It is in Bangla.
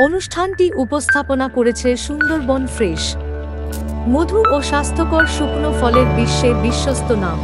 অনুষ্ঠানটি উপস্থাপনা করেছে সুন্দরবন ফ্রেশ। মধু ও স্বাস্থ্যকর শুকনো ফলের বিশ্বে বিশ্বস্ত নাম।